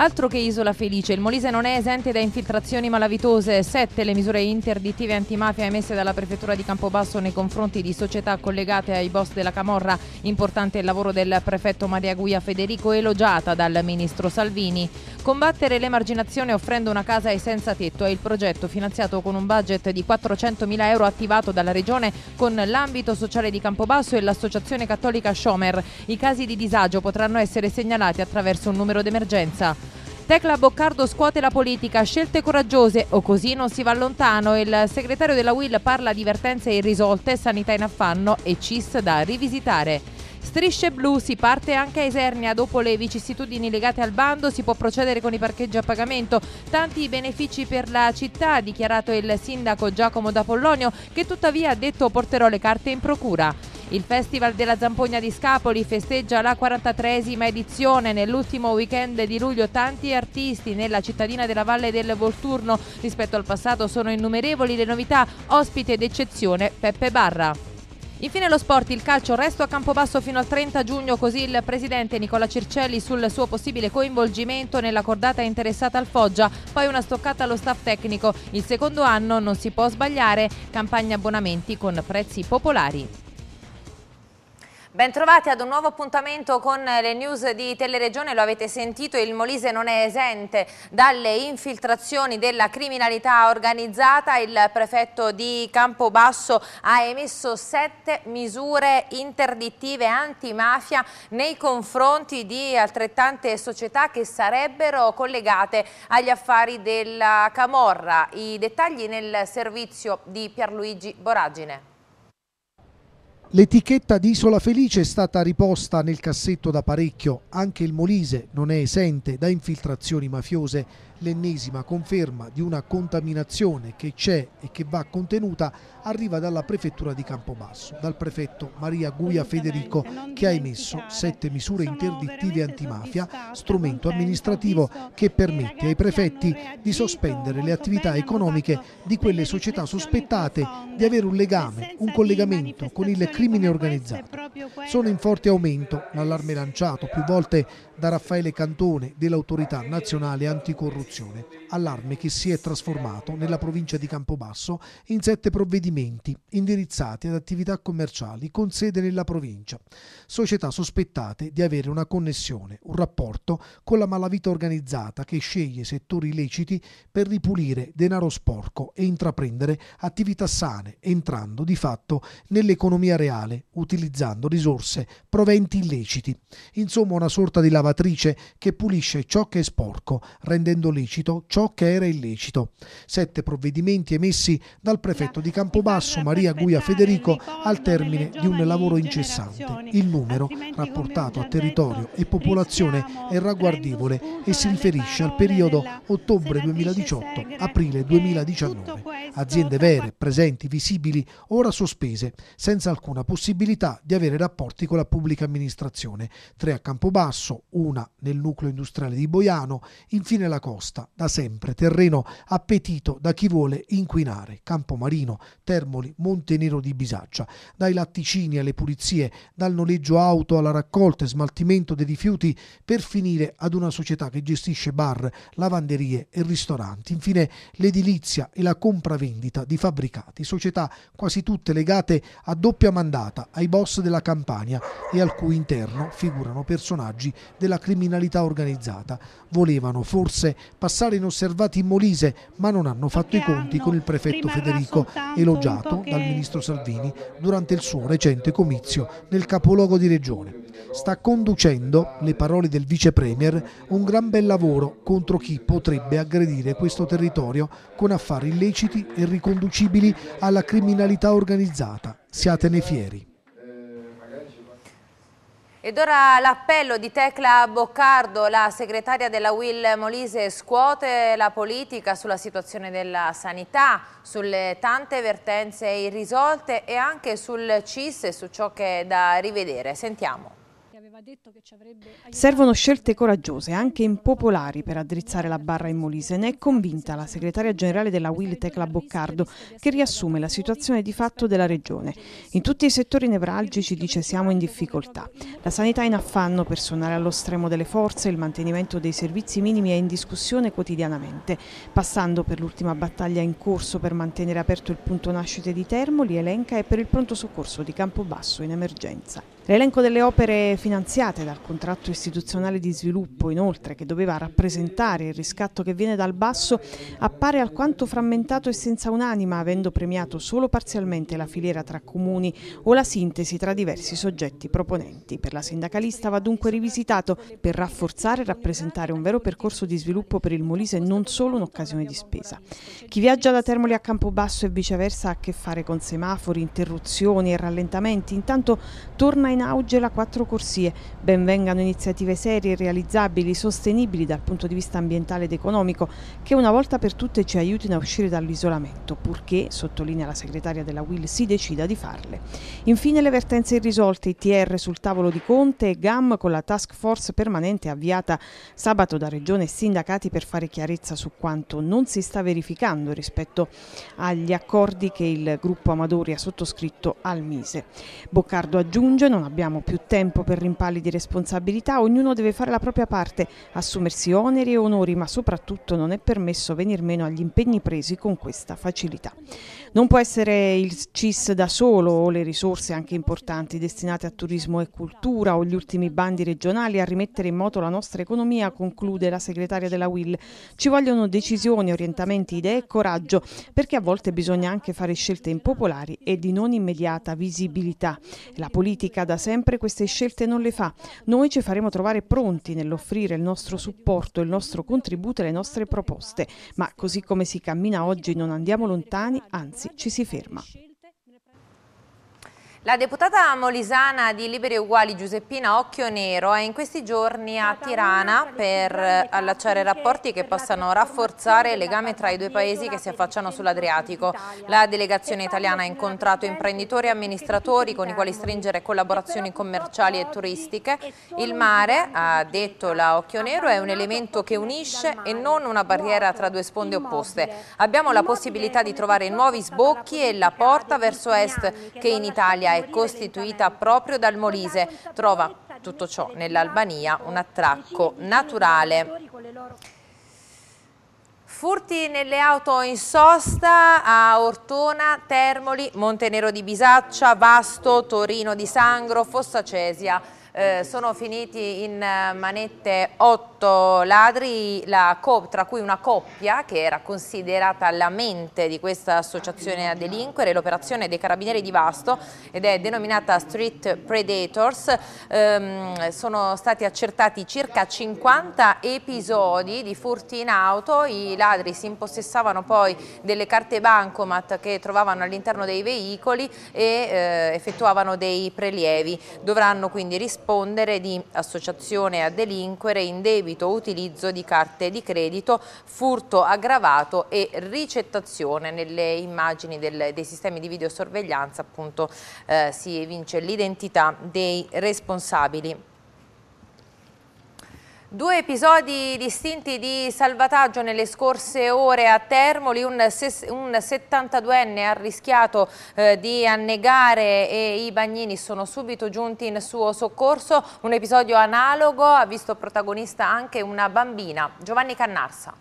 Altro che Isola Felice, il Molise non è esente da infiltrazioni malavitose. Sette le misure interdittive antimafia emesse dalla prefettura di Campobasso nei confronti di società collegate ai boss della Camorra. Importante il lavoro del prefetto Maria Guia Federico, elogiata dal ministro Salvini. Combattere l'emarginazione offrendo una casa ai senza tetto è il progetto finanziato con un budget di 400.000 euro attivato dalla regione con l'ambito sociale di Campobasso e l'associazione cattolica Schomer. I casi di disagio potranno essere segnalati attraverso un numero d'emergenza. Tecla Boccardo scuote la politica, scelte coraggiose o così non si va lontano. Il segretario della Will parla di vertenze irrisolte, sanità in affanno e CIS da rivisitare. Strisce blu si parte anche a Esernia dopo le vicissitudini legate al bando si può procedere con i parcheggi a pagamento tanti benefici per la città ha dichiarato il sindaco Giacomo da Pollonio che tuttavia ha detto porterò le carte in procura il Festival della Zampogna di Scapoli festeggia la 43esima edizione. Nell'ultimo weekend di luglio tanti artisti nella cittadina della Valle del Volturno. Rispetto al passato sono innumerevoli le novità. Ospite d'eccezione Peppe Barra. Infine lo sport, il calcio, resto a Campobasso fino al 30 giugno, così il presidente Nicola Circelli sul suo possibile coinvolgimento nella cordata interessata al Foggia, poi una stoccata allo staff tecnico. Il secondo anno non si può sbagliare, campagna abbonamenti con prezzi popolari. Bentrovati ad un nuovo appuntamento con le news di Teleregione, lo avete sentito, il Molise non è esente dalle infiltrazioni della criminalità organizzata, il prefetto di Campobasso ha emesso sette misure interdittive antimafia nei confronti di altrettante società che sarebbero collegate agli affari della Camorra. I dettagli nel servizio di Pierluigi Boragine. L'etichetta di Isola Felice è stata riposta nel cassetto da parecchio, anche il Molise non è esente da infiltrazioni mafiose. L'ennesima conferma di una contaminazione che c'è e che va contenuta arriva dalla prefettura di Campobasso, dal prefetto Maria Guia Federico che ha emesso sette misure interdittive antimafia, strumento amministrativo che permette ai prefetti di sospendere le attività economiche di quelle società sospettate di avere un legame, un collegamento con il crimine organizzato. Sono in forte aumento l'allarme lanciato più volte da Raffaele Cantone dell'autorità nazionale anticorruzione, allarme che si è trasformato nella provincia di Campobasso in sette provvedimenti indirizzati ad attività commerciali con sede nella provincia, società sospettate di avere una connessione, un rapporto con la malavita organizzata che sceglie settori illeciti per ripulire denaro sporco e intraprendere attività sane, entrando di fatto nell'economia reale, utilizzando risorse proventi illeciti. Insomma una sorta di lavaggio lavatrice che pulisce ciò che è sporco, rendendo licito ciò che era illecito. Sette provvedimenti emessi dal prefetto di Campobasso Maria Guia Federico al termine di un lavoro incessante. Il numero, rapportato a territorio e popolazione, è ragguardevole e si riferisce al periodo ottobre 2018-aprile 2019. Aziende vere, presenti, visibili, ora sospese, senza alcuna possibilità di avere rapporti con la pubblica amministrazione. Tre a Campobasso, una nel nucleo industriale di Boiano, infine la costa, da sempre terreno appetito da chi vuole inquinare, Campomarino, Termoli, Monte Nero di Bisaccia, dai latticini alle pulizie, dal noleggio auto alla raccolta e smaltimento dei rifiuti, per finire ad una società che gestisce bar, lavanderie e ristoranti, infine l'edilizia e la compravendita di fabbricati, società quasi tutte legate a doppia mandata ai boss della campagna e al cui interno figurano personaggi della criminalità organizzata. Volevano forse passare inosservati in Molise, ma non hanno fatto i conti con il prefetto Federico, elogiato dal ministro Salvini durante il suo recente comizio nel capoluogo di regione. Sta conducendo, le parole del vice premier, un gran bel lavoro contro chi potrebbe aggredire questo territorio con affari illeciti e riconducibili alla criminalità organizzata. Siatene fieri. Ed ora l'appello di Tecla Boccardo, la segretaria della Will Molise, scuote la politica sulla situazione della sanità, sulle tante vertenze irrisolte e anche sul CIS e su ciò che è da rivedere. Sentiamo Servono scelte coraggiose, anche impopolari, per addrizzare la barra in Molise. Ne è convinta la segretaria generale della Will Tecla Boccardo, che riassume la situazione di fatto della regione. In tutti i settori nevralgici dice siamo in difficoltà. La sanità è in affanno, personale allo stremo delle forze, il mantenimento dei servizi minimi è in discussione quotidianamente. Passando per l'ultima battaglia in corso per mantenere aperto il punto nascite di Termoli, elenca e per il pronto soccorso di Campobasso in emergenza. L'elenco delle opere finanziate dal contratto istituzionale di sviluppo, inoltre, che doveva rappresentare il riscatto che viene dal basso, appare alquanto frammentato e senza un'anima, avendo premiato solo parzialmente la filiera tra comuni o la sintesi tra diversi soggetti proponenti. Per la sindacalista va dunque rivisitato per rafforzare e rappresentare un vero percorso di sviluppo per il Molise e non solo un'occasione di spesa. Chi viaggia da Termoli a Campobasso e viceversa ha a che fare con semafori, interruzioni e rallentamenti, intanto torna in in auge la quattro corsie. Benvengano iniziative serie, realizzabili, sostenibili dal punto di vista ambientale ed economico, che una volta per tutte ci aiutino a uscire dall'isolamento, purché, sottolinea la segretaria della WIL, si decida di farle. Infine le vertenze irrisolte, ITR sul tavolo di Conte e GAM con la task force permanente avviata sabato da Regione e sindacati per fare chiarezza su quanto non si sta verificando rispetto agli accordi che il gruppo Amadori ha sottoscritto al Mise. Boccardo aggiunge non abbiamo più tempo per rimpalli di responsabilità, ognuno deve fare la propria parte, assumersi oneri e onori, ma soprattutto non è permesso venir meno agli impegni presi con questa facilità. Non può essere il CIS da solo o le risorse anche importanti destinate a turismo e cultura o gli ultimi bandi regionali a rimettere in moto la nostra economia, conclude la segretaria della WIL. Ci vogliono decisioni, orientamenti, idee e coraggio, perché a volte bisogna anche fare scelte impopolari e di non immediata visibilità. La politica da sempre queste scelte non le fa. Noi ci faremo trovare pronti nell'offrire il nostro supporto, il nostro contributo e le nostre proposte, ma così come si cammina oggi non andiamo lontani, anzi ci si ferma. La deputata molisana di Liberi Uguali Giuseppina Occhio Nero è in questi giorni a Tirana per allacciare rapporti che possano rafforzare il legame tra i due paesi che si affacciano sull'Adriatico. La delegazione italiana ha incontrato imprenditori e amministratori con i quali stringere collaborazioni commerciali e turistiche. Il mare, ha detto la Occhio Nero, è un elemento che unisce e non una barriera tra due sponde opposte. Abbiamo la possibilità di trovare nuovi sbocchi e la porta verso est che in Italia è costituita proprio dal Molise. Trova tutto ciò nell'Albania un attracco naturale. Furti nelle auto in sosta a Ortona, Termoli, Montenero di Bisaccia, Vasto, Torino di Sangro, Fossa Cesia. Eh, sono finiti in manette otto otto ladri, tra cui una coppia che era considerata la mente di questa associazione a delinquere, l'operazione dei carabinieri di Vasto ed è denominata Street Predators. Ehm, sono stati accertati circa 50 episodi di furti in auto, i ladri si impossessavano poi delle carte bancomat che trovavano all'interno dei veicoli e eh, effettuavano dei prelievi. Dovranno quindi rispondere di associazione a delinquere in debito debito utilizzo di carte di credito, furto aggravato e ricettazione. Nelle immagini del, dei sistemi di videosorveglianza appunto eh, si evince l'identità dei responsabili. Due episodi distinti di salvataggio nelle scorse ore a Termoli, un, un 72enne ha rischiato eh, di annegare e i bagnini sono subito giunti in suo soccorso, un episodio analogo ha visto protagonista anche una bambina, Giovanni Cannarsa.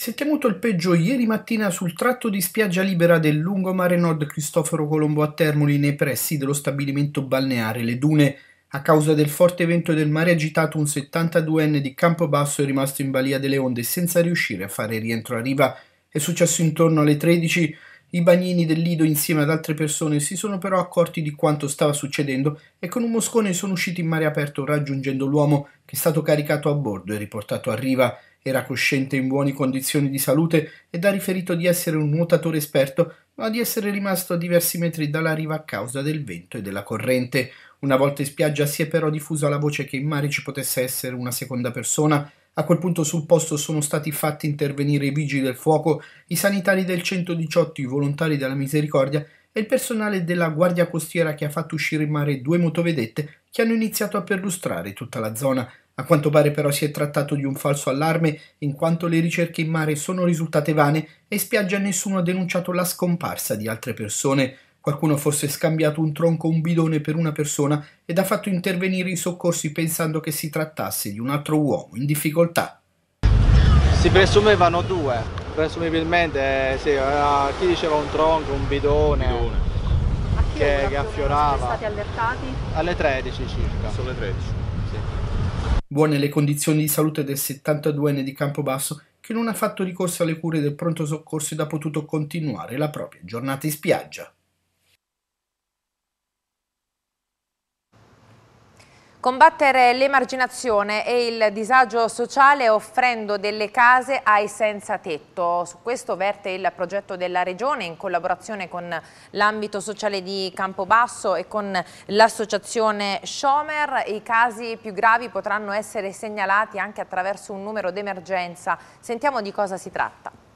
Si è temuto il peggio ieri mattina sul tratto di spiaggia libera del lungomare nord Cristoforo Colombo a Termoli nei pressi dello stabilimento balneare Le Dune. A causa del forte vento del mare agitato, un 72enne di Campobasso è rimasto in balia delle onde senza riuscire a fare rientro a riva. È successo intorno alle 13. I bagnini del Lido insieme ad altre persone si sono però accorti di quanto stava succedendo e con un moscone sono usciti in mare aperto raggiungendo l'uomo che è stato caricato a bordo e riportato a riva. Era cosciente in buone condizioni di salute ed ha riferito di essere un nuotatore esperto, ma di essere rimasto a diversi metri dalla riva a causa del vento e della corrente. Una volta in spiaggia si è però diffusa la voce che in mare ci potesse essere una seconda persona. A quel punto sul posto sono stati fatti intervenire i vigili del fuoco, i sanitari del 118, i volontari della misericordia e il personale della Guardia Costiera che ha fatto uscire in mare due motovedette che hanno iniziato a perlustrare tutta la zona. A quanto pare però si è trattato di un falso allarme in quanto le ricerche in mare sono risultate vane e spiaggia nessuno ha denunciato la scomparsa di altre persone. Qualcuno ha forse scambiato un tronco o un bidone per una persona ed ha fatto intervenire i soccorsi pensando che si trattasse di un altro uomo in difficoltà. Si presumevano due, presumibilmente sì, chi diceva un tronco, un bidone, bidone. Che, che affiorava. Sono stati allertati? Alle 13 circa. Sono le 13. Sì. Buone le condizioni di salute del 72enne di Campobasso che non ha fatto ricorso alle cure del pronto soccorso ed ha potuto continuare la propria giornata in spiaggia. Combattere l'emarginazione e il disagio sociale offrendo delle case ai senza tetto. Su questo verte il progetto della Regione in collaborazione con l'ambito sociale di Campobasso e con l'associazione Schomer. I casi più gravi potranno essere segnalati anche attraverso un numero d'emergenza. Sentiamo di cosa si tratta.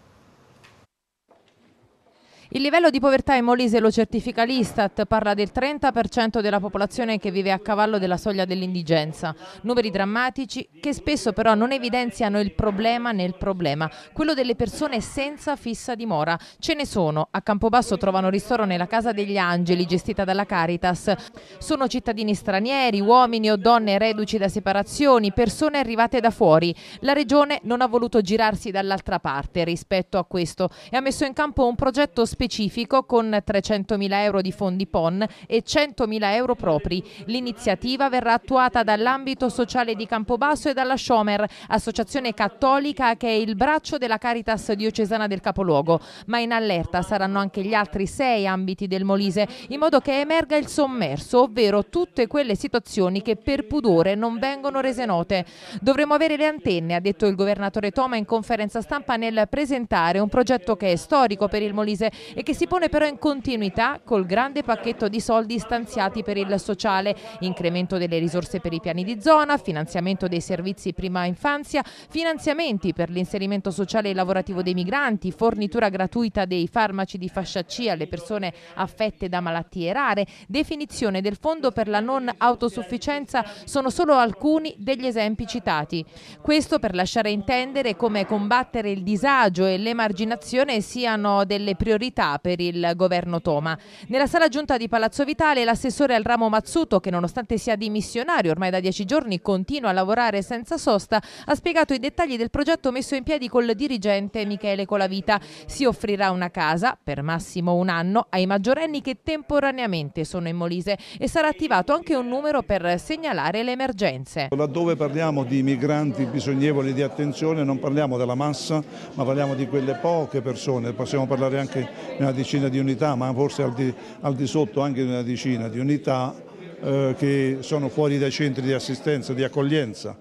Il livello di povertà in Molise lo certifica l'Istat, parla del 30% della popolazione che vive a cavallo della soglia dell'indigenza. Numeri drammatici che spesso però non evidenziano il problema nel problema, quello delle persone senza fissa dimora. Ce ne sono, a Campobasso trovano ristoro nella Casa degli Angeli gestita dalla Caritas. Sono cittadini stranieri, uomini o donne reduci da separazioni, persone arrivate da fuori. La Regione non ha voluto girarsi dall'altra parte rispetto a questo e ha messo in campo un progetto specifico specifico con 300.000 euro di fondi PON e 100.000 euro propri. L'iniziativa verrà attuata dall'ambito sociale di Campobasso e dalla Schomer, associazione cattolica che è il braccio della Caritas diocesana del capoluogo. Ma in allerta saranno anche gli altri sei ambiti del Molise, in modo che emerga il sommerso, ovvero tutte quelle situazioni che per pudore non vengono rese note. Dovremo avere le antenne, ha detto il governatore Toma in conferenza stampa nel presentare un progetto che è storico per il Molise e che si pone però in continuità col grande pacchetto di soldi stanziati per il sociale, incremento delle risorse per i piani di zona, finanziamento dei servizi prima infanzia, finanziamenti per l'inserimento sociale e lavorativo dei migranti, fornitura gratuita dei farmaci di fascia C alle persone affette da malattie rare, definizione del fondo per la non autosufficienza sono solo alcuni degli esempi citati. Questo per lasciare intendere come combattere il disagio e l'emarginazione siano delle priorità priorità per il governo Toma. Nella sala giunta di Palazzo Vitale l'assessore al ramo Mazzuto, che nonostante sia dimissionario ormai da dieci giorni continua a lavorare senza sosta, ha spiegato i dettagli del progetto messo in piedi col dirigente Michele Colavita. Si offrirà una casa, per massimo un anno, ai maggiorenni che temporaneamente sono in Molise e sarà attivato anche un numero per segnalare le emergenze. Laddove parliamo di migranti bisognevoli di attenzione non parliamo della massa ma parliamo di quelle poche persone, possiamo parlare anche una decina di unità, ma forse al di, al di sotto anche di una decina di unità eh, che sono fuori dai centri di assistenza, di accoglienza.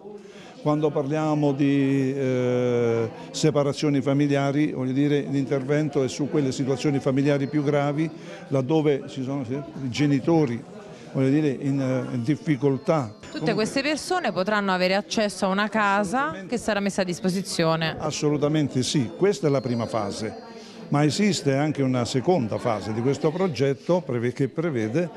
Quando parliamo di eh, separazioni familiari, l'intervento è su quelle situazioni familiari più gravi, laddove ci sono sì, genitori dire, in, eh, in difficoltà. Tutte queste persone potranno avere accesso a una casa che sarà messa a disposizione? Assolutamente sì, questa è la prima fase ma esiste anche una seconda fase di questo progetto che prevede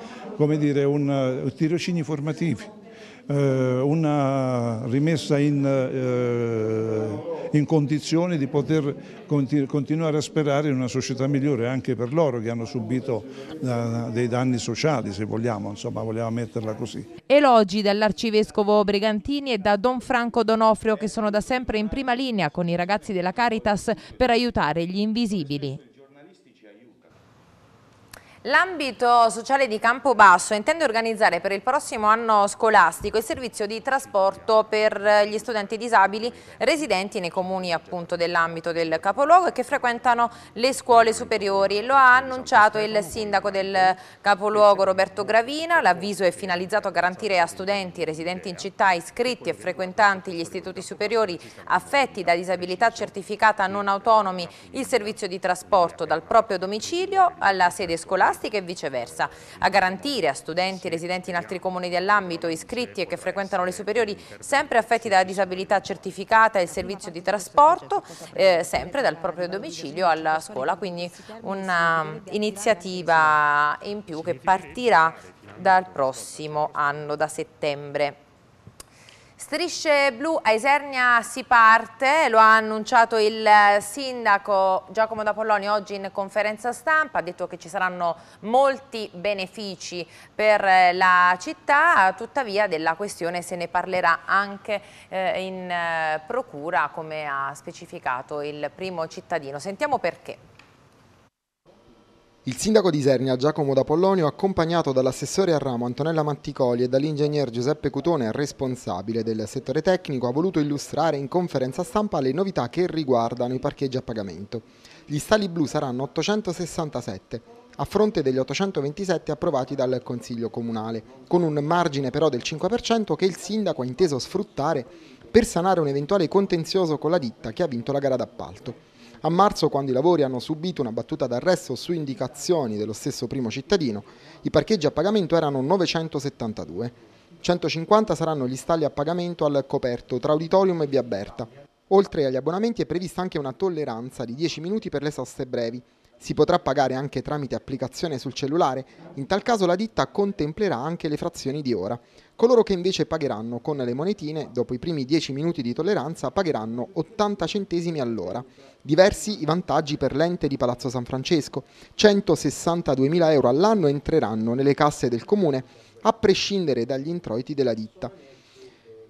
dire, un, uh, tirocini formativi, eh, una rimessa in, eh, in, condizioni di poter continu continuare a sperare in una società migliore anche per loro che hanno subito uh, dei danni sociali se vogliamo, insomma vogliamo metterla così. Elogi dall'arcivescovo Brigantini e da Don Franco Donofrio che sono da sempre in prima linea con i ragazzi della Caritas per aiutare gli invisibili. L'ambito sociale di Campobasso intende organizzare per il prossimo anno scolastico il servizio di trasporto per gli studenti disabili residenti nei comuni dell'ambito del capoluogo e che frequentano le scuole superiori. Lo ha annunciato il sindaco del capoluogo Roberto Gravina. L'avviso è finalizzato a garantire a studenti residenti in città iscritti e frequentanti gli istituti superiori affetti da disabilità certificata non autonomi il servizio di trasporto dal proprio domicilio alla sede scolastica scolastiche e viceversa. A garantire a studenti residenti in altri comuni dell'ambito iscritti e che frequentano le superiori sempre affetti da disabilità certificata il servizio di trasporto eh, sempre dal proprio domicilio alla scuola, quindi un'iniziativa in più che partirà dal prossimo anno, da settembre. Strisce blu a Isernia si parte, lo ha annunciato il sindaco Giacomo D'Apolloni oggi in conferenza stampa, ha detto che ci saranno molti benefici per la città, tuttavia della questione se ne parlerà anche eh, in eh, procura come ha specificato il primo cittadino. Sentiamo perché. Il sindaco di Isernia Giacomo D'Apollonio, accompagnato dall'assessore al ramo Antonella Matticoli e dall'ingegner Giuseppe Cutone, responsabile del settore tecnico, ha voluto illustrare in conferenza stampa le novità che riguardano i parcheggi a pagamento. Gli stalli blu saranno 867, a fronte degli 827 approvati dal Consiglio Comunale, con un margine però del 5% che il sindaco ha inteso sfruttare per sanare un eventuale contenzioso con la ditta che ha vinto la gara d'appalto. A marzo, quando i lavori hanno subito una battuta d'arresto su indicazioni dello stesso primo cittadino, i parcheggi a pagamento erano 972. 150 saranno gli stalli a pagamento al coperto tra auditorium e via Berta. Oltre agli abbonamenti è prevista anche una tolleranza di 10 minuti per le soste brevi, si potrà pagare anche tramite applicazione sul cellulare, in tal caso la ditta contemplerà anche le frazioni di ora. Coloro che invece pagheranno con le monetine, dopo i primi 10 minuti di tolleranza, pagheranno 80 centesimi all'ora. Diversi i vantaggi per l'ente di Palazzo San Francesco. 162.000 euro all'anno entreranno nelle casse del comune, a prescindere dagli introiti della ditta.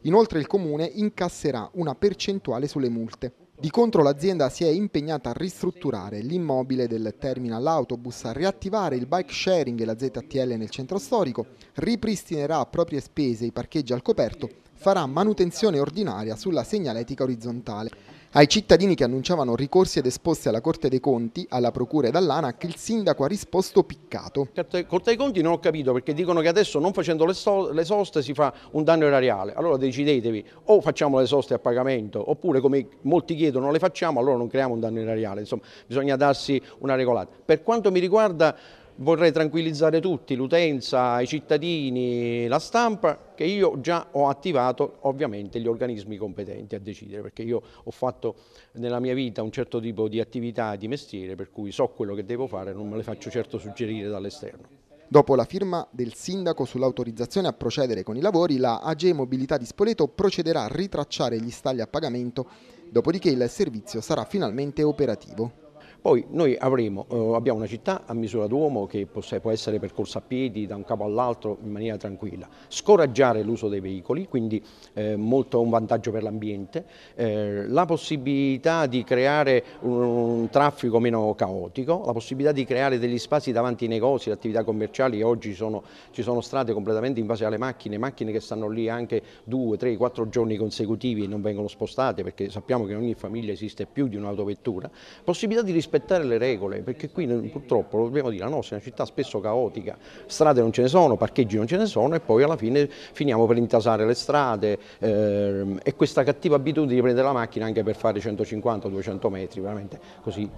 Inoltre il comune incasserà una percentuale sulle multe. Di contro l'azienda si è impegnata a ristrutturare l'immobile del terminal autobus, a riattivare il bike sharing e la ZTL nel centro storico, ripristinerà a proprie spese i parcheggi al coperto, farà manutenzione ordinaria sulla segnaletica orizzontale. Ai cittadini che annunciavano ricorsi ed esposti alla Corte dei Conti, alla Procura e dall'ANAC, il sindaco ha risposto piccato. Corte dei Conti non ho capito perché dicono che adesso non facendo le, le soste si fa un danno erariale. Allora decidetevi o facciamo le soste a pagamento oppure come molti chiedono le facciamo, allora non creiamo un danno erariale. Insomma bisogna darsi una regolata. Per quanto mi riguarda vorrei tranquillizzare tutti, l'utenza, i cittadini, la stampa, che io già ho attivato ovviamente gli organismi competenti a decidere, perché io ho fatto nella mia vita un certo tipo di attività di mestiere, per cui so quello che devo fare, non me le faccio certo suggerire dall'esterno. Dopo la firma del sindaco sull'autorizzazione a procedere con i lavori, la AGE Mobilità di Spoleto procederà a ritracciare gli stalli a pagamento, dopodiché il servizio sarà finalmente operativo. Poi noi avremo, eh, abbiamo una città a misura d'uomo che può, può essere percorsa a piedi da un capo all'altro in maniera tranquilla, scoraggiare l'uso dei veicoli, quindi eh, molto un vantaggio per l'ambiente, eh, la possibilità di creare un, un, traffico meno caotico, la possibilità di creare degli spazi davanti ai negozi, le attività commerciali, oggi sono, ci sono strade completamente in base alle macchine, macchine che stanno lì anche due, tre, quattro giorni consecutivi e non vengono spostate perché sappiamo che in ogni famiglia esiste più di un'autovettura, possibilità di rispettare rispettare le regole, perché qui purtroppo, lo dobbiamo dire, la nostra è una città spesso caotica, strade non ce ne sono, parcheggi non ce ne sono e poi alla fine finiamo per intasare le strade eh, e questa cattiva abitudine di prendere la macchina anche per fare 150-200 metri, veramente così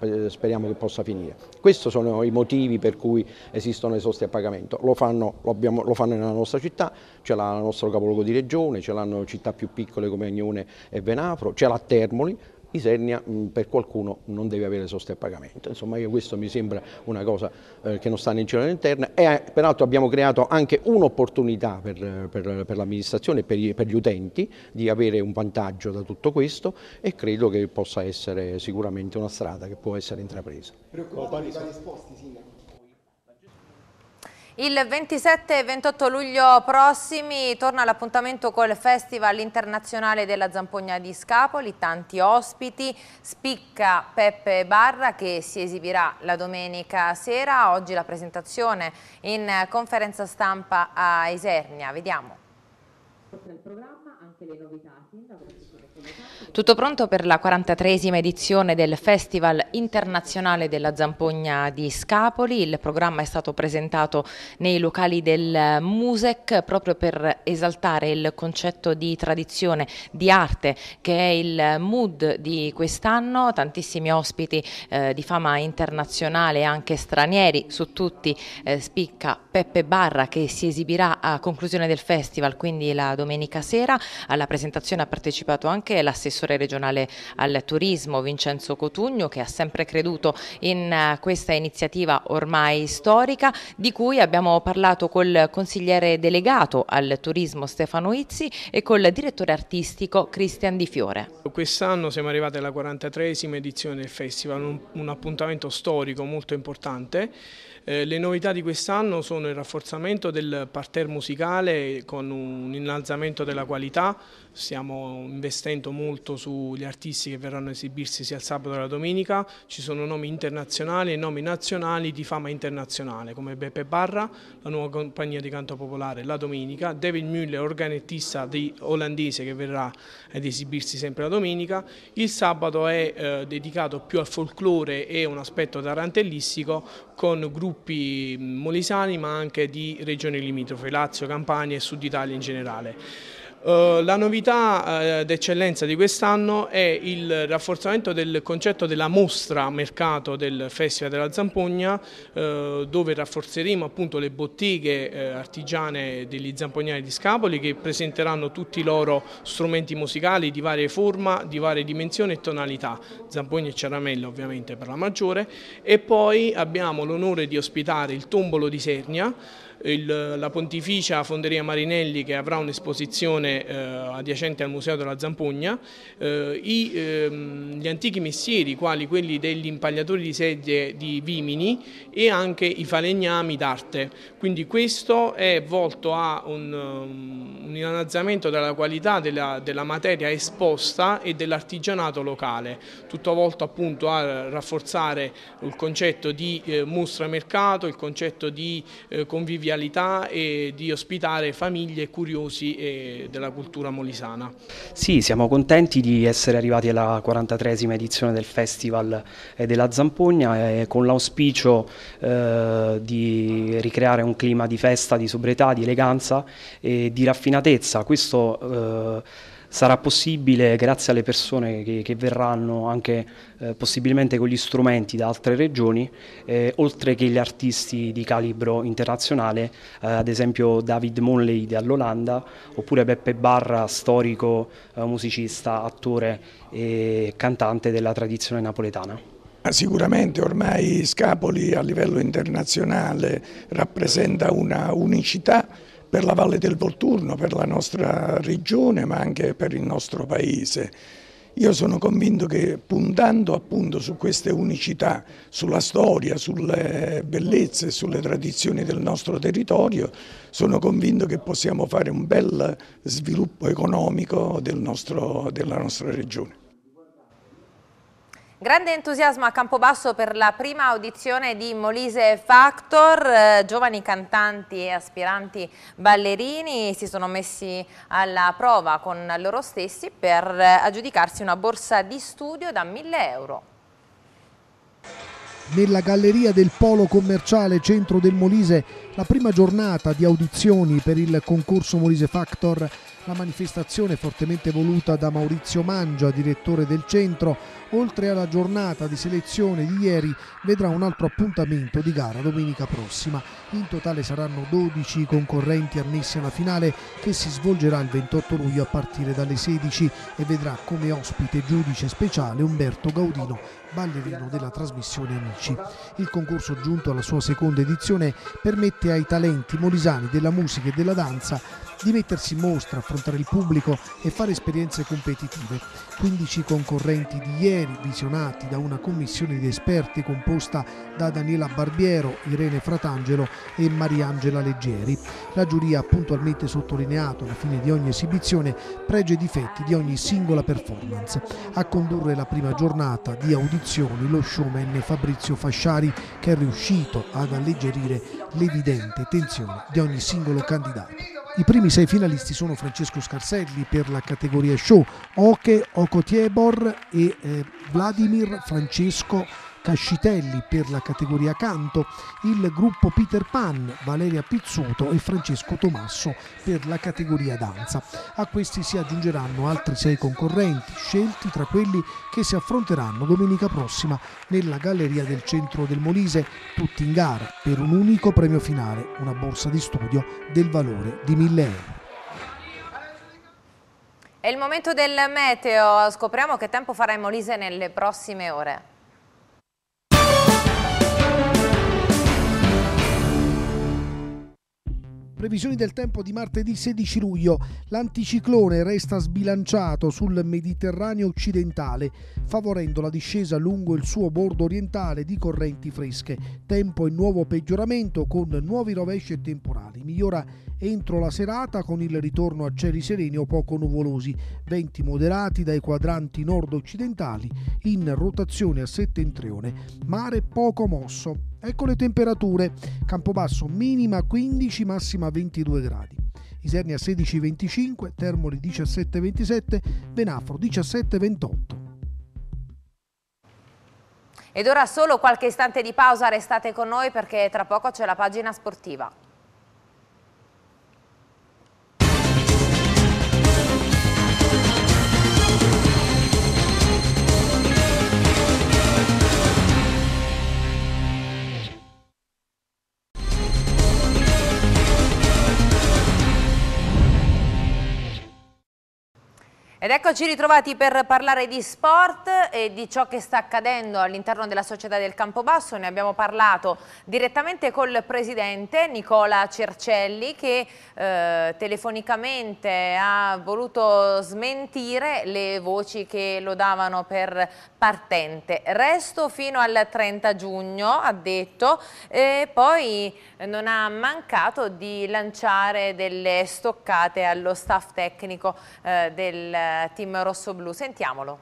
eh, speriamo che possa finire. Questi sono i motivi per cui esistono le soste a pagamento, lo fanno, lo abbiamo, lo fanno nella nostra città, ce l'ha il nostro capoluogo di regione, ce l'hanno città più piccole come Agnone e Venafro, ce l'ha Termoli, Isernia mh, per qualcuno non deve avere soste a pagamento. Insomma, io questo mi sembra una cosa eh, che non sta né in cielo né e eh, peraltro abbiamo creato anche un'opportunità per, per, per l'amministrazione e per, per, gli utenti di avere un vantaggio da tutto questo e credo che possa essere sicuramente una strada che può essere intrapresa. Preoccupati i vari esposti, Sindaco? Il 27 e 28 luglio prossimi torna l'appuntamento col Festival internazionale della Zampogna di Scapoli, tanti ospiti, spicca Peppe Barra che si esibirà la domenica sera, oggi la presentazione in conferenza stampa a Isernia, vediamo. Nel programma anche le novità, Tutto pronto per la 43esima edizione del Festival internazionale della Zampogna di Scapoli. Il programma è stato presentato nei locali del Musec proprio per esaltare il concetto di tradizione, di arte che è il mood di quest'anno. Tantissimi ospiti eh, di fama internazionale, anche stranieri, su tutti eh, spicca Peppe Barra che si esibirà a conclusione del festival, quindi la domenica sera. Alla presentazione ha partecipato anche l'assessore l'assessore regionale al turismo Vincenzo Cotugno che ha sempre creduto in eh, questa iniziativa ormai storica di cui abbiamo parlato col consigliere delegato al turismo Stefano Izzi e col direttore artistico Cristian Di Fiore. Quest'anno siamo arrivati alla 43esima edizione del festival, un appuntamento storico molto importante. Eh, le novità di quest'anno sono il rafforzamento del parterre musicale con un innalzamento della qualità, stiamo investendo molto sugli artisti che verranno a esibirsi sia il sabato che la domenica, ci sono nomi internazionali e nomi nazionali di fama internazionale come Beppe Barra, la nuova compagnia di canto popolare la domenica, David Müller, organettista di olandese che verrà ad esibirsi sempre la domenica, il sabato è eh, dedicato più al folklore e un aspetto tarantellistico con gruppi molisani ma anche di regioni limitrofe, Lazio, Campania e Sud Italia in generale. Uh, la novità uh, d'eccellenza di quest'anno è il rafforzamento del concetto della mostra mercato del Festival della Zampogna uh, dove rafforzeremo appunto le botteghe artigiane degli zampognari di Scapoli che presenteranno tutti i loro strumenti musicali di varie forma, di varie dimensioni e tonalità, zampogna e ciaramella ovviamente per la maggiore. E poi abbiamo l'onore di ospitare il tombolo di Sernia il, la Pontificia Fonderia Marinelli che avrà un'esposizione eh, adiacente al Museo della Zampugna, eh, i, ehm, gli antichi mestieri quali quelli degli impagliatori di sedie di Vimini e anche i falegnami d'arte. Quindi questo è volto a un, um, un innalzamento della qualità della, della materia esposta e dell'artigianato locale, tutto volto appunto a rafforzare il concetto di eh, mostra mercato, il concetto di eh, convivialità convivialità e di ospitare famiglie curiosi eh, della cultura molisana. Sì, siamo contenti di essere arrivati alla 43esima edizione del Festival eh, della Zampogna eh, con l'auspicio eh, di ricreare un clima di festa, di sobrietà, di eleganza e di raffinatezza. Questo eh, sarà possibile grazie alle persone che, che verranno anche eh, possibilmente con gli strumenti da altre regioni, eh, oltre che gli artisti di calibro internazionale, eh, ad esempio David Monley dall'Olanda, oppure Beppe Barra, storico, eh, musicista, attore e cantante della tradizione napoletana. Sicuramente ormai Scapoli a livello internazionale rappresenta una unicità per la Valle del Volturno, per la nostra regione ma anche per il nostro paese. Io sono convinto che puntando appunto su queste unicità, sulla storia, sulle bellezze, sulle tradizioni del nostro territorio, sono convinto che possiamo fare un bel sviluppo economico del nostro, della nostra regione. Grande entusiasmo a Campobasso per la prima audizione di Molise Factor, eh, giovani cantanti e aspiranti ballerini si sono messi alla prova con loro stessi per eh, aggiudicarsi una borsa di studio da 1000 euro. Nella galleria del Polo Commerciale Centro del Molise la prima giornata di audizioni per il concorso Molise Factor la manifestazione fortemente voluta da Maurizio Mangia, direttore del centro, oltre alla giornata di selezione di ieri, vedrà un altro appuntamento di gara domenica prossima. In totale saranno 12 concorrenti ammessi alla finale che si svolgerà il 28 luglio a partire dalle 16 e vedrà come ospite giudice speciale Umberto Gaudino, ballerino della trasmissione Amici. Il concorso giunto alla sua seconda edizione permette ai talenti molisani della musica e della danza di mettersi in mostra, affrontare il pubblico e fare esperienze competitive. 15 concorrenti di ieri visionati da una commissione di esperti composta da Daniela Barbiero, Irene Fratangelo e Mariangela Leggeri. La giuria ha puntualmente sottolineato alla fine di ogni esibizione pregi e difetti di ogni singola performance. A condurre la prima giornata di audizioni lo showman Fabrizio Fasciari che è riuscito ad alleggerire l'evidente tensione di ogni singolo candidato. I primi sei finalisti sono Francesco Scarselli per la categoria show, Oke Okotiebor e eh, Vladimir Francesco Cascitelli per la categoria canto, il gruppo Peter Pan, Valeria Pizzuto e Francesco Tomasso per la categoria danza. A questi si aggiungeranno altri sei concorrenti, scelti tra quelli che si affronteranno domenica prossima nella galleria del centro del Molise, tutti in gara per un unico premio finale, una borsa di studio del valore di 1000 euro. È il momento del meteo, scopriamo che tempo farà in Molise nelle prossime ore. Previsioni del tempo di martedì 16 luglio. L'anticiclone resta sbilanciato sul Mediterraneo occidentale, favorendo la discesa lungo il suo bordo orientale di correnti fresche. Tempo in nuovo peggioramento con nuovi rovesci e temporali. Migliora entro la serata con il ritorno a cieli sereni o poco nuvolosi, venti moderati dai quadranti nord-occidentali in rotazione a settentrione, mare poco mosso. Ecco le temperature, Campobasso minima 15, massima 22 gradi. Isernia 16-25, Termoli 17-27, Benafro 17-28. Ed ora solo qualche istante di pausa, restate con noi perché tra poco c'è la pagina sportiva. Ed eccoci ritrovati per parlare di sport e di ciò che sta accadendo all'interno della società del Campobasso. Ne abbiamo parlato direttamente col presidente Nicola Cercelli che eh, telefonicamente ha voluto smentire le voci che lo davano per partente. Resto fino al 30 giugno, ha detto, e poi non ha mancato di lanciare delle stoccate allo staff tecnico eh, del team rossoblu. Sentiamolo.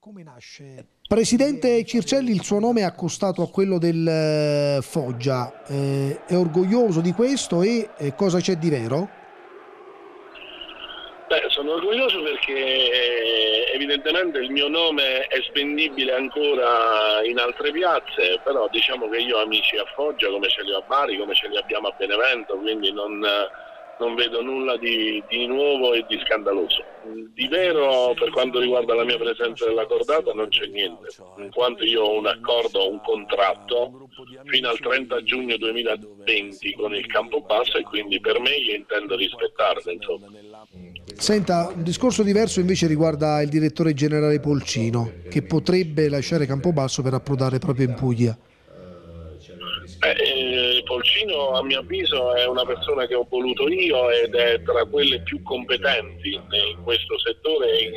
Come nasce? Presidente Circelli, il suo nome è accostato a quello del eh, Foggia. Eh, è orgoglioso di questo e eh, cosa c'è di vero? Beh, sono orgoglioso perché eh, evidentemente il mio nome è spendibile ancora in altre piazze, però diciamo che io ho amici a Foggia come ce li ho a Bari, come ce li abbiamo a Benevento, quindi non non vedo nulla di, di, nuovo e di scandaloso. Di vero per quanto riguarda la mia presenza nella cordata non c'è niente, in quanto io ho un accordo, un contratto fino al 30 giugno 2020 con il Campobasso e quindi per me io intendo rispettarlo. Insomma. Senta, un discorso diverso invece riguarda il direttore generale Polcino che potrebbe lasciare Campobasso per approdare proprio in Puglia. Eh, Polcino a mio avviso è una persona che ho voluto io ed è tra quelle più competenti in questo settore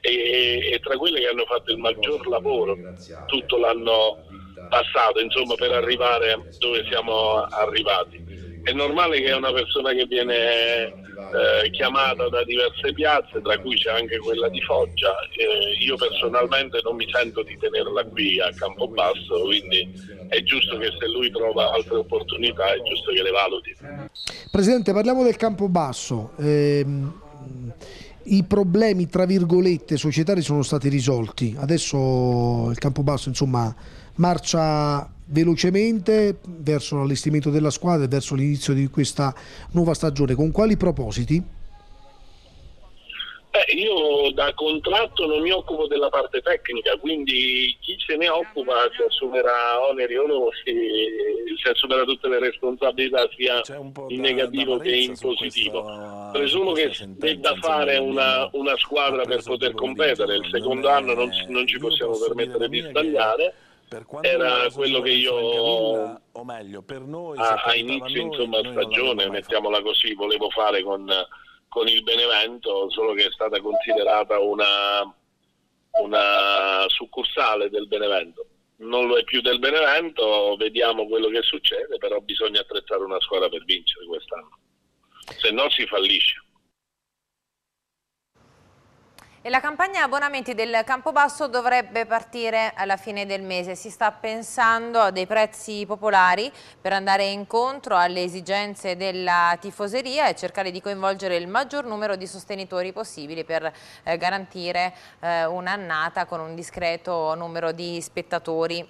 e, e tra quelle che hanno fatto il maggior lavoro tutto l'anno passato insomma, per arrivare dove siamo arrivati. È normale che una persona che viene eh, chiamata da diverse piazze, tra cui c'è anche quella di Foggia. Eh, io personalmente non mi sento di tenerla qui a Campobasso, quindi è giusto che se lui trova altre opportunità è giusto che le valuti. Presidente, parliamo del Campobasso. Eh, I problemi, tra virgolette, societari sono stati risolti. Adesso il Campobasso, insomma, marcia velocemente verso l'allestimento della squadra e verso l'inizio di questa nuova stagione. Con quali propositi? Eh, io da contratto non mi occupo della parte tecnica, quindi chi se ne occupa si assumerà oneri onerosi, si assumerà tutte le responsabilità sia in negativo che in positivo. Presumo che debba fare una, una, squadra per poter competere, il secondo anno non, non ci possiamo permettere di sbagliare era quello che io o meglio, per noi, a, a inizio insomma, stagione, mettiamola così, volevo fare con, con, il Benevento, solo che è stata considerata una, una succursale del Benevento. Non lo è più del Benevento, vediamo quello che succede, però bisogna attrezzare una squadra per vincere quest'anno, se no si fallisce. E la campagna abbonamenti del Campobasso dovrebbe partire alla fine del mese. Si sta pensando a dei prezzi popolari per andare incontro alle esigenze della tifoseria e cercare di coinvolgere il maggior numero di sostenitori possibili per eh, garantire eh, un'annata con un discreto numero di spettatori.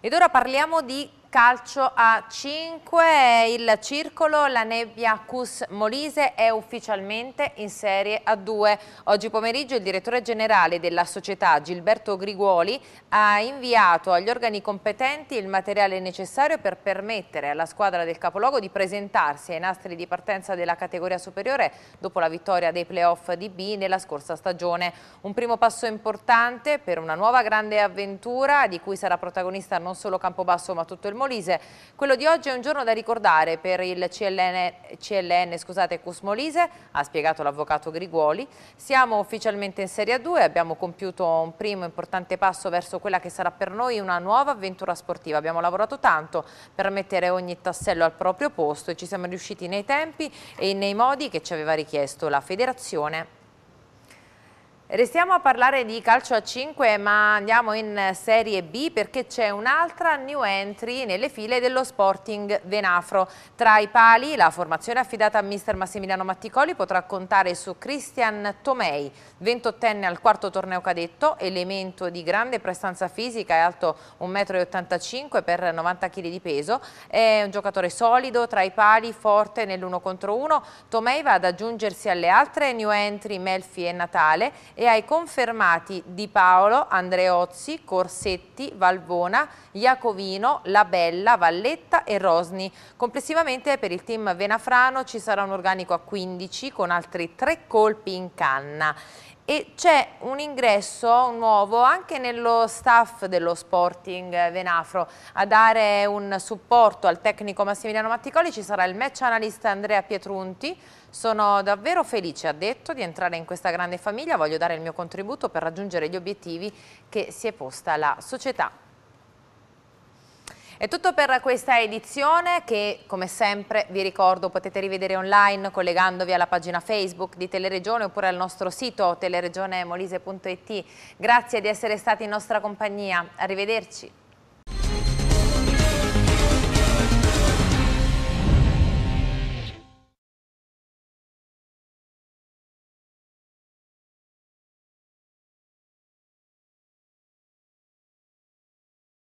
Ed ora parliamo di Calcio a 5, il circolo, la nebbia Cus Molise è ufficialmente in Serie A2. Oggi pomeriggio il direttore generale della società Gilberto Griguoli ha inviato agli organi competenti il materiale necessario per permettere alla squadra del capoluogo di presentarsi ai nastri di partenza della categoria superiore dopo la vittoria dei playoff di B nella scorsa stagione. Un primo passo importante per una nuova grande avventura di cui sarà protagonista non solo Campobasso ma tutto il Molise. Quello di oggi è un giorno da ricordare per il CLN, CLN scusate, Cus ha spiegato l'avvocato Griguoli. Siamo ufficialmente in Serie A2 abbiamo compiuto un primo importante passo verso quella che sarà per noi una nuova avventura sportiva. Abbiamo lavorato tanto per mettere ogni tassello al proprio posto e ci siamo riusciti nei tempi e nei modi che ci aveva richiesto la federazione Restiamo a parlare di calcio a 5 ma andiamo in Serie B perché c'è un'altra new entry nelle file dello Sporting Venafro. Tra i pali la formazione affidata a mister Massimiliano Matticoli potrà contare su Christian Tomei, 28enne al quarto torneo cadetto, elemento di grande prestanza fisica, è alto 1,85 m per 90 kg di peso, è un giocatore solido, tra i pali, forte nell'uno contro uno. Tomei va ad aggiungersi alle altre new entry Melfi e Natale e ai confermati Di Paolo, Andreozzi, Corsetti, Valvona, Iacovino, Labella, Valletta e Rosni. Complessivamente per il team venafrano ci sarà un organico a 15 con altri tre colpi in canna e c'è un ingresso nuovo anche nello staff dello Sporting Venafro a dare un supporto al tecnico Massimiliano Matticoli ci sarà il match analyst Andrea Pietrunti sono davvero felice, ha detto, di entrare in questa grande famiglia, voglio dare il mio contributo per raggiungere gli obiettivi che si è posta la società. È tutto per questa edizione che come sempre vi ricordo potete rivedere online collegandovi alla pagina Facebook di Teleregione oppure al nostro sito teleregionemolise.it. Grazie di essere stati in nostra compagnia, arrivederci.